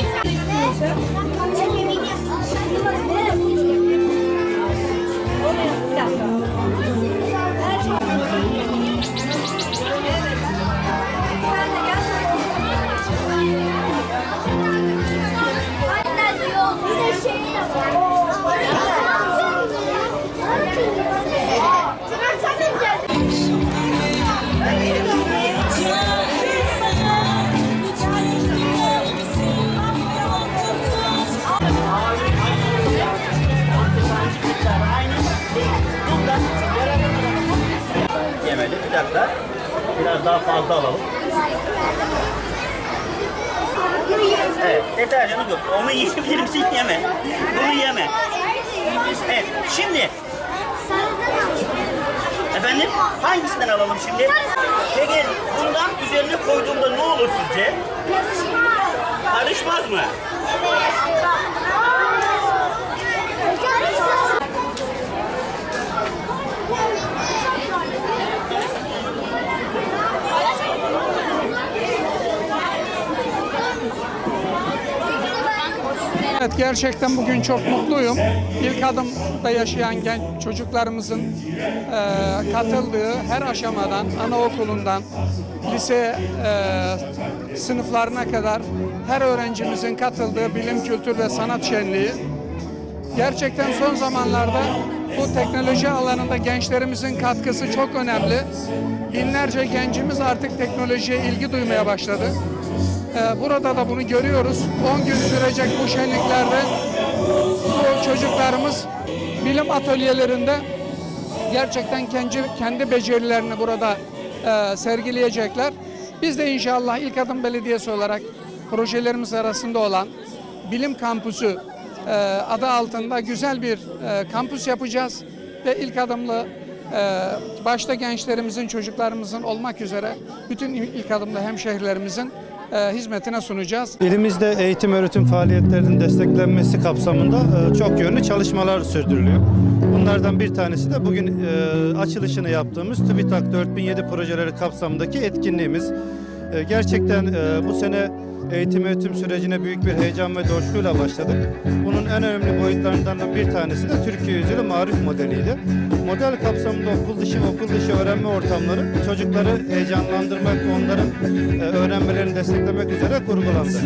我们的故事你 Dakika. Biraz daha fazla alalım. Evet, deterjanı yok. Onu yiyebilir misin? Yeme. Bunu yeme. Evet, şimdi efendim hangisinden alalım şimdi? Peki bundan üzerine koyduğumda ne olur sizce? Karışmaz mı? Evet gerçekten bugün çok mutluyum. İlk adımda yaşayan genç çocuklarımızın e, katıldığı her aşamadan, anaokulundan, lise e, sınıflarına kadar her öğrencimizin katıldığı bilim, kültür ve sanat şenliği gerçekten son zamanlarda bu teknoloji alanında gençlerimizin katkısı çok önemli. Binlerce gencimiz artık teknolojiye ilgi duymaya başladı. Ee, Burada da bunu görüyoruz. 10 gün sürecek bu şenliklerde bu çocuklarımız bilim atölyelerinde gerçekten kendi, kendi becerilerini burada e, sergileyecekler. Biz de inşallah İlk Adım Belediyesi olarak projelerimiz arasında olan Bilim Kampüsü e, adı altında güzel bir e, kampüs yapacağız ve ilk adımlı e, başta gençlerimizin, çocuklarımızın olmak üzere bütün ilk adımlı hemşehrilerimizin hizmetine sunacağız. İlimizde eğitim öğretim faaliyetlerinin desteklenmesi kapsamında e, çok yönlü çalışmalar sürdürülüyor. Bunlardan bir tanesi de bugün e, açılışını yaptığımız TÜBİTAK 4007 projeleri kapsamındaki etkinliğimiz. E, Gerçekten e, bu sene eğitim öğretim sürecine büyük bir heyecan ve coşkuyla başladık. Bunun en önemli boyutlarından bir tanesi de Türkiye Yüzyılı Marif modeliydi. Model kapsamında okul dışı okul dışı öğrenme ortamları çocukları heyecanlandırmak, onların e, desteklemek üzere kurgulandı.